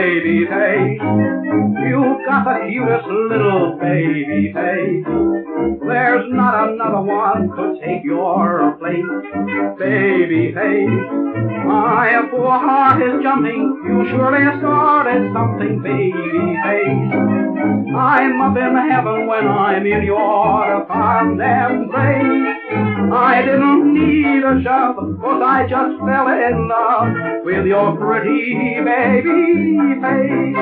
baby face. You've got the cutest little baby face. There's not another one could take your place, baby face. My poor heart is jumping. You surely started something, baby face. I'm up in heaven when I'm in your fond embrace. I didn't shove, cause I just fell in love with your pretty baby face.